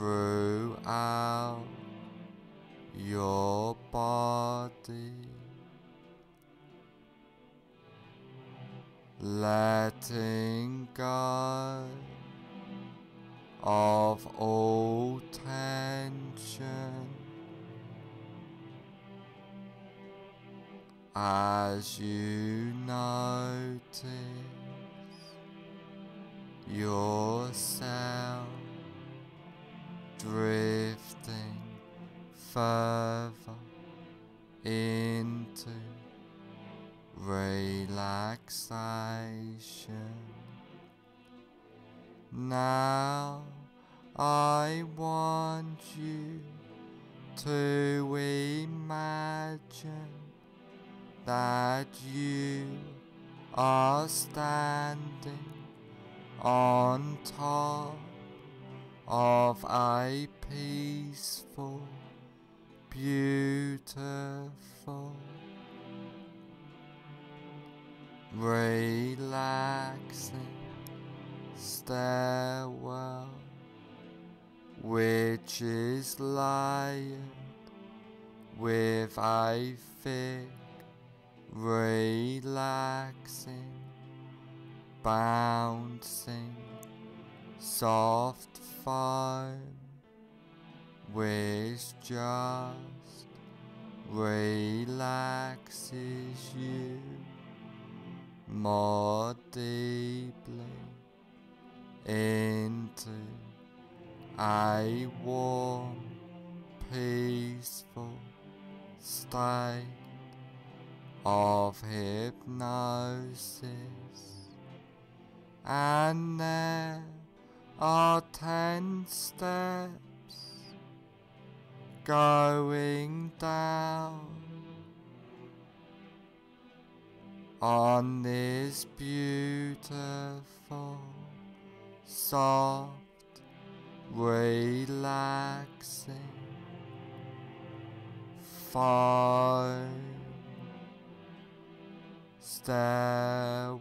throughout your body, letting go of all tension. As you notice yourself drifting further into relaxation. Now I want you to imagine that you are standing on top of a peaceful, beautiful, relaxing stairwell which is layered with a thick, relaxing, bouncing, soft foam which just relaxes you more deeply into a warm, peaceful state of hypnosis. And there are ten steps going down on this beautiful, soft, relaxing foam stairwell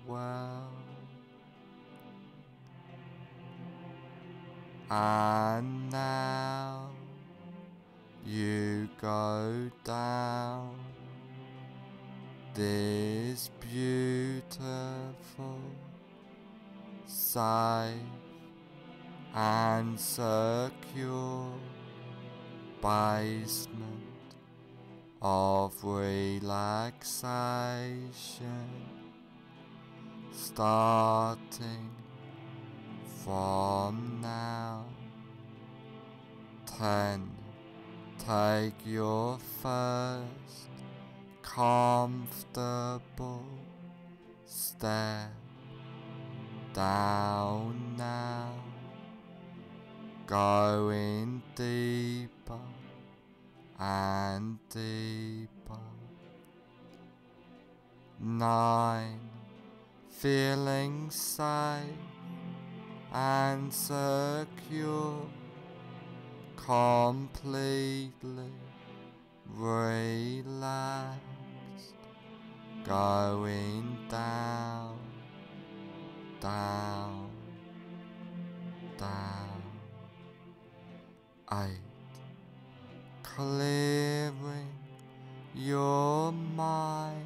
and now you go down this beautiful safe and secure basement of relaxation starting from now. Ten Take your first comfortable step down now, going deeper and deeper. Nine, feeling safe and secure, completely relaxed, going down, down, down. Eight, clearing your mind,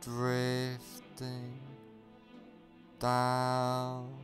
drifting down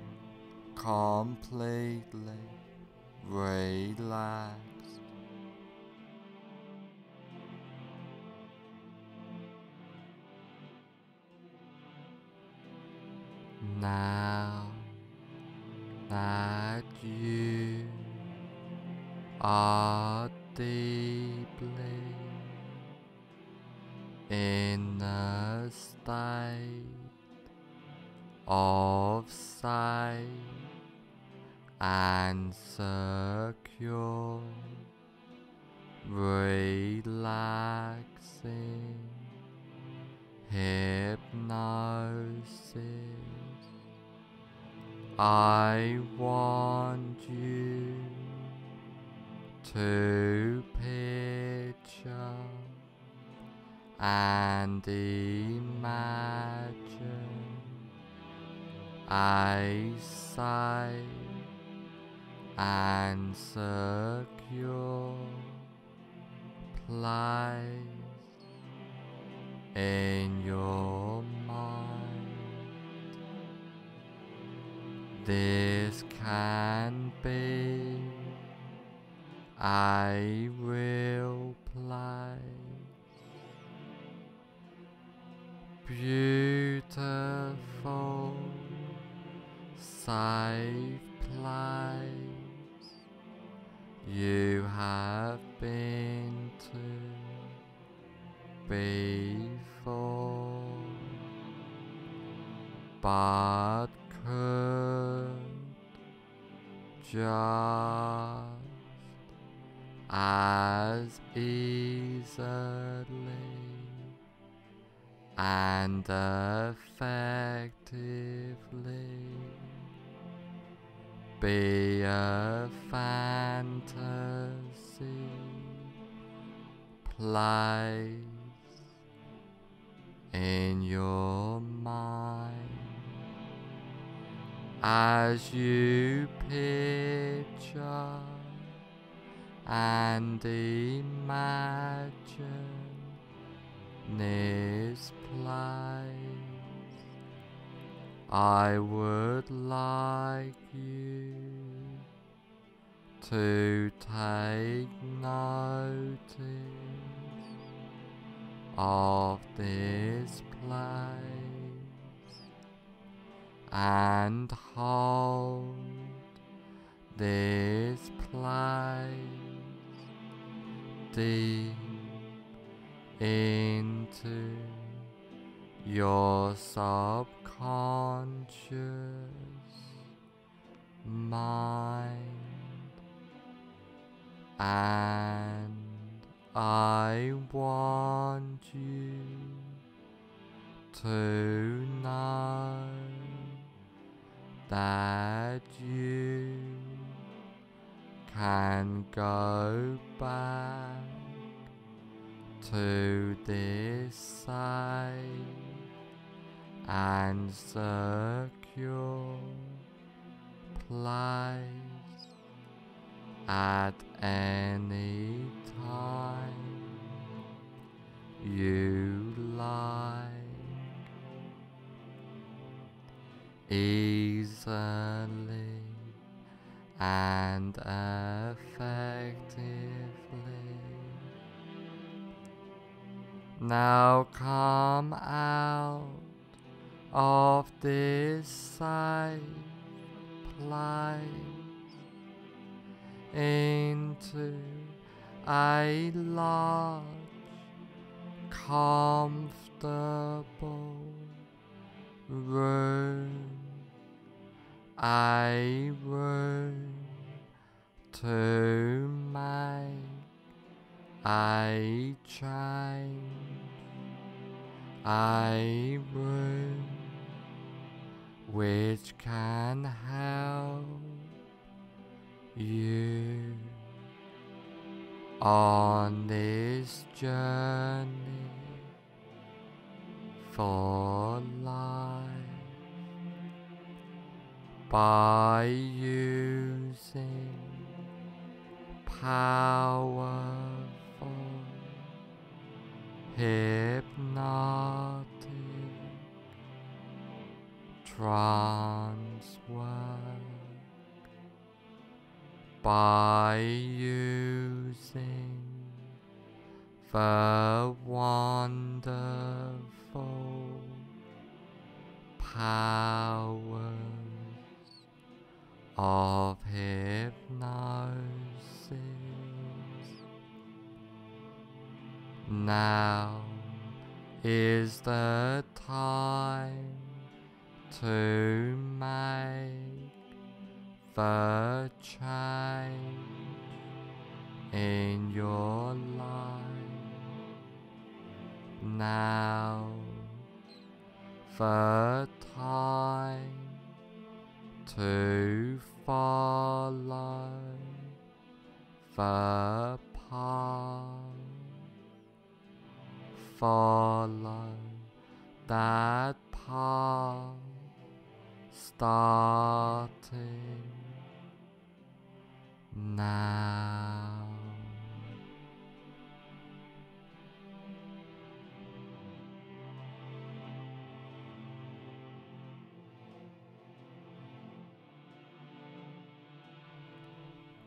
completely relaxed. Now that you are deeply in a state of safe and secure, relaxing hypnosis. I want you to picture and imagine a safe and secure place in your mind. This can be a real place, beautiful, safe place you have been to before, but could just as easily and effectively be a fantasy place in your mind as you picture and imagine this place. I would like you to take notice of this place and hold this place deep into your subconscious mind and I want you to know that you can go back to this safe and secure place at any time you like easily and effectively. Now come out of this safe place into a large, comfortable room, a room to make a change, a which can help you on this journey for life by using powerful hypnotic trance work by using the wonderful powers of hypnosis. Now is the time to make the change in your life. Now the time to follow the path. Follow that path starting now.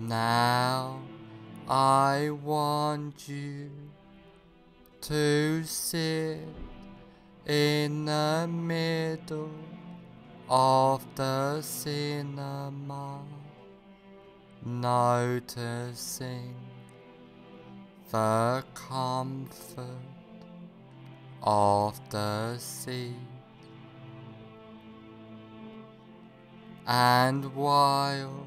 Now I want you to sit in the middle of the cinema, noticing the comfort of the seat. And while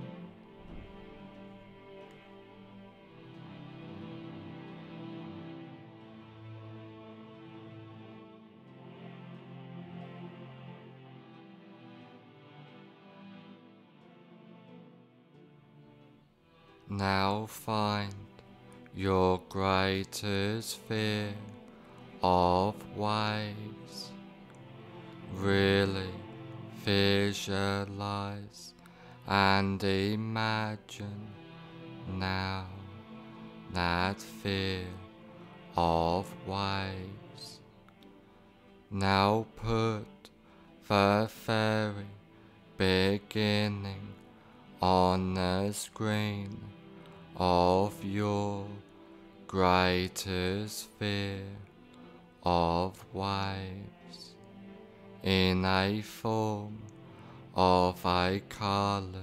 Now find your greatest fear of waves. Really visualize and imagine now that fear of waves. Now put the very beginning on the screen of your greatest fear of waves in a form of a colored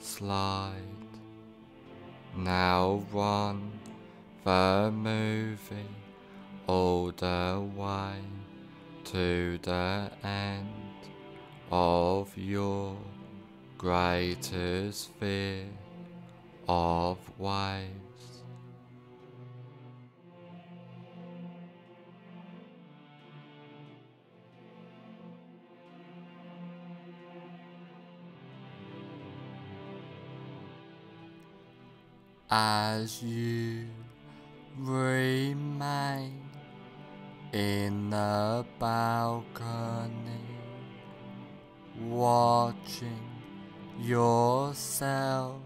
slide. Now run the movie all the way to the end of your greatest fear of wives. As you remain in the balcony, watching yourself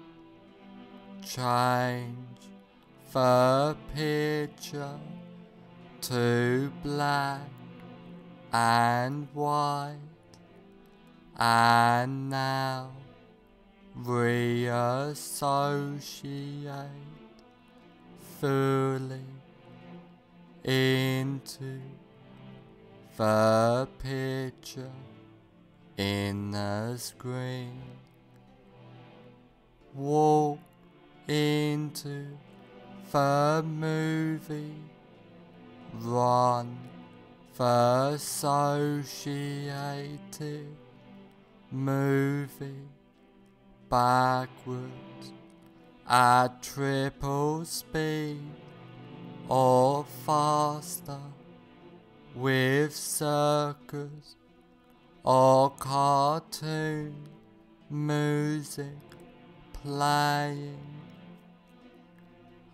Change the picture to black and white. And now reassociate fully into the picture in the screen. Walk into the movie. Run the associated movie. Backwards. At triple speed or faster. With circus or cartoon music playing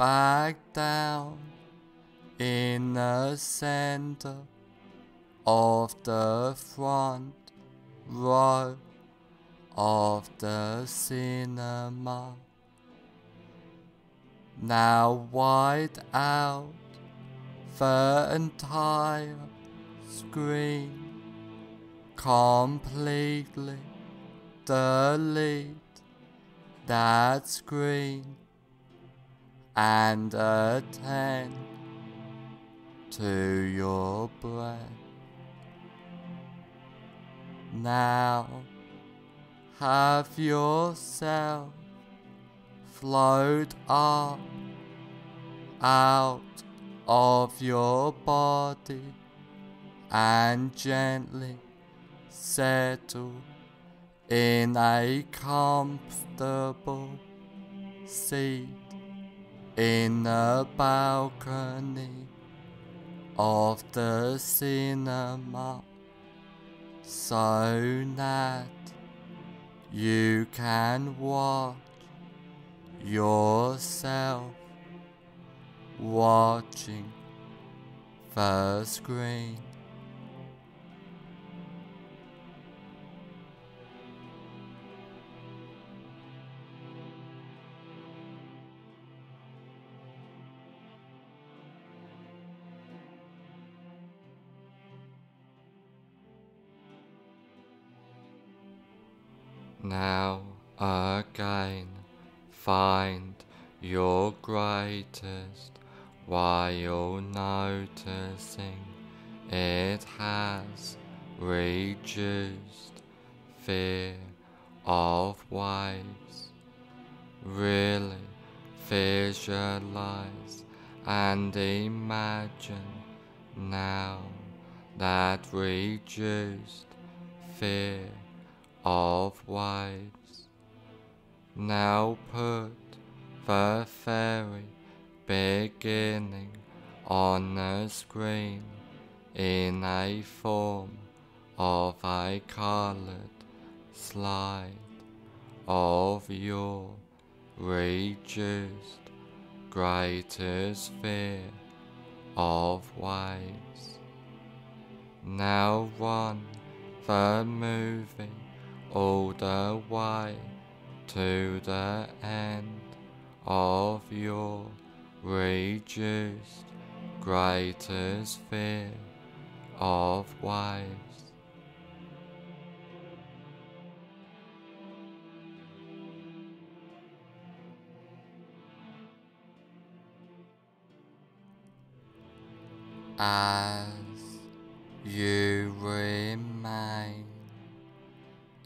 back down in the center of the front row of the cinema. Now white out the entire screen, completely delete that screen and attend to your breath. Now have yourself float up out of your body and gently settle in a comfortable seat in the balcony of the cinema so that you can watch yourself watching the screen. Now again, find your greatest while noticing it has reduced fear of waves. Really visualize and imagine now that reduced fear of waves. Now put the fairy beginning on the screen in a form of a colored slide of your reduced greatest fear of waves. Now run the movie all the way to the end of your reduced greatest fear of waves. As you remain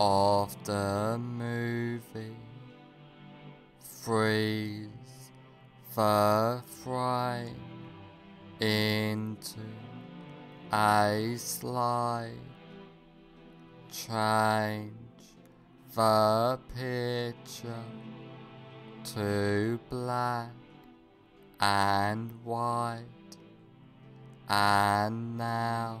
of the movie, freeze the frame into a slide, change the picture to black and white, and now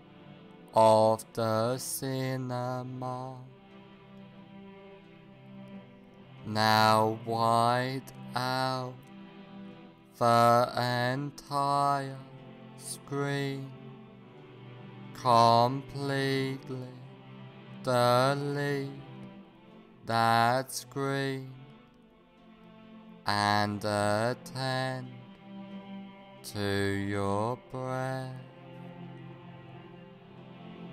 of the cinema. Now wide out the entire screen completely delete that screen and attend to your breath.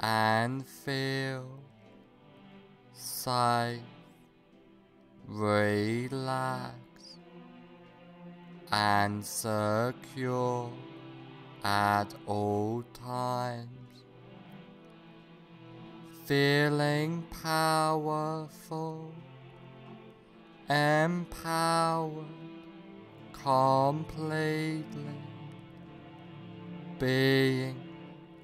and feel safe, relaxed, and secure at all times. Feeling powerful, empowered completely, being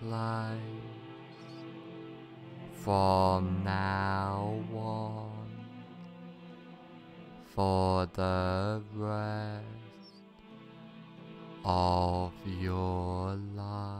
place from now on for the rest of your life.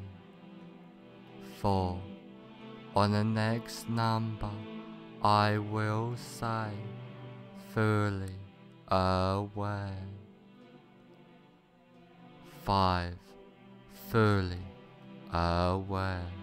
Four, on the next number, I will say fully aware. Five, fully aware.